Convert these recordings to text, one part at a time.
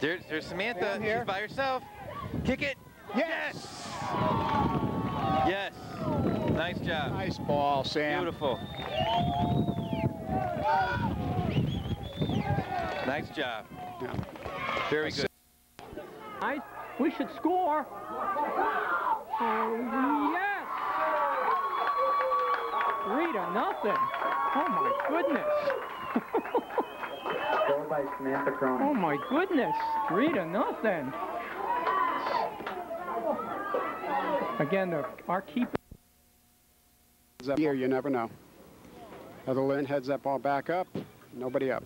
There's, there's Samantha. Here. She's by herself. Kick it. Yes. Yes. Nice job. Nice ball, Sam. Beautiful. Nice job. Yeah. Very good. Nice. We should score. Oh, yes. Three to nothing. Oh, my goodness. Goal by Samantha Cronin. Oh, my goodness. Three to nothing. Again, the, our keeper. Here, you never know. Heather Lynn heads that ball back up. Nobody up.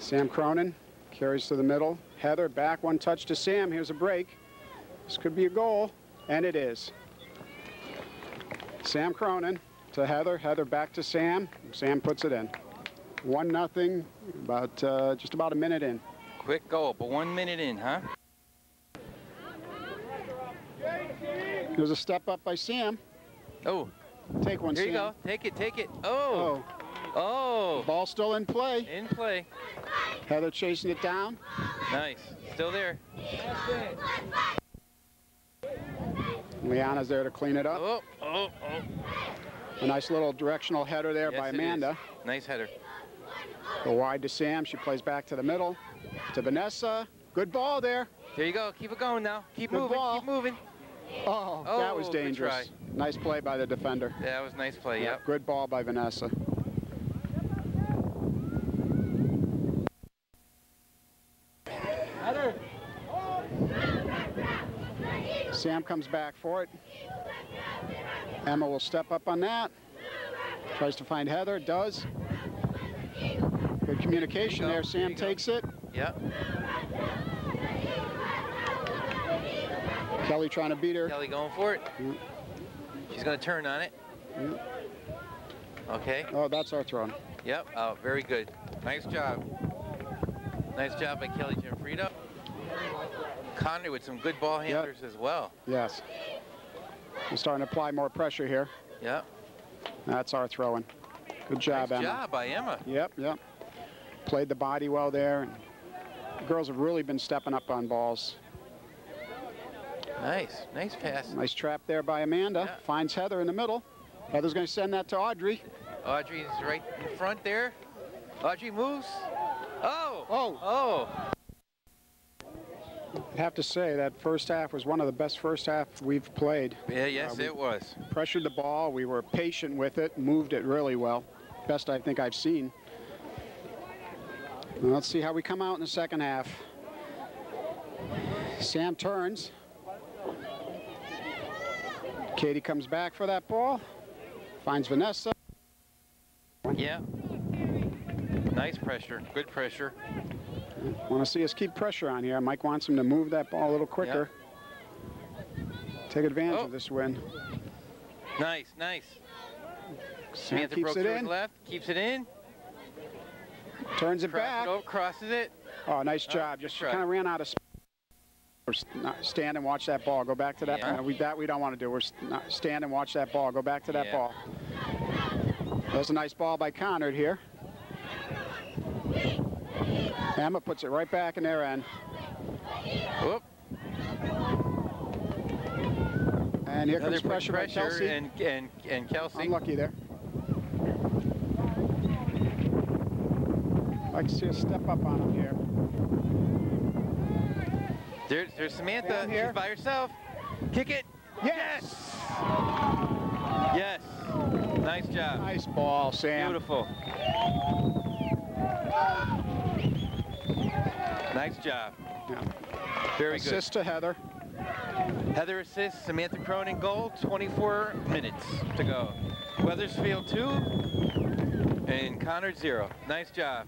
Sam Cronin carries to the middle. Heather back, one touch to Sam. Here's a break. This could be a goal, and it is. Sam Cronin to Heather. Heather back to Sam. Sam puts it in. One nothing. About uh, just about a minute in. Quick goal, but one minute in, huh? There's a step up by Sam. Oh, Take one, here Sam. you go. Take it, take it. Oh, Oh, oh. ball still in play. In play. Heather chasing it down. Nice. Still there. Liana's there to clean it up. Oh, oh, oh. A nice little directional header there Yes, by Amanda. Nice header. Go wide to Sam. She plays back to the middle. To Vanessa. Good ball there. There you go. Keep it going now. Keep Good moving. ball. Keep moving. Oh, that was Oh, dangerous. Nice play by the defender. Yeah, That was nice play. Yep. Good ball by Vanessa. Sam comes back for it. Emma will step up on that. Tries to find Heather, does. Good communication There there. Sam takes it. Yep. Kelly trying to beat her. Kelly going for it. Mm. She's going to turn on it. Mm. Okay. Oh, that's our throw. Yep. Oh, very good. Nice job. Nice job by Kelly Gianfrido. Conard with some good ball handlers as well. Yes. We're starting to apply more pressure here. Yep. That's our throwing. Good job, nice Emma. job by Emma. Yep, yep. Played the body well there. And the girls have really been stepping up on balls. Nice. Nice pass. Nice trap there by Amanda. Yeah. Finds Heather in the middle. Heather's going to send that to Audrey. Audrey's right in front there. Audrey moves. Oh. Oh. Oh. I have to say that first half was one of the best first half we've played. Yeah, yes, Uh, it was. Pressured the ball. We were patient with it. Moved it really well. Best I think I've seen. Well, let's see how we come out in the second half. Sam turns. Katie comes back for that ball. Finds Vanessa. Yeah. Nice pressure. Good pressure. Want to see us keep pressure on here. Mike wants him to move that ball a little quicker. Take advantage Oh. of this win. Nice, nice. Sam Samantha keeps broke it in, left, keeps it in, turns it cross back. it over, crosses it. Oh, nice Oh, job. good Just kind of ran out of Stand and watch that ball. Go back to that. Yeah. uh, we, that we don't want to do. We're stand and watch that ball. Go back to that Yeah. ball. There's a nice ball by Conard here. Emma puts it right back in their end. Whoop. And here Another comes pressure, pressure Kelsey. and and and Kelsey. Unlucky there. I'd like to see a step up on him here. There's there's Samantha. Down here. She's by herself. Kick it. Yes! Yes. Nice job. Nice ball, Sam. Beautiful. Nice job. Yeah. Very Assist to Heather. Heather assists, Samantha Cronin goal, 24 minutes to go. Wethersfield 2 and Conard 0. Nice job.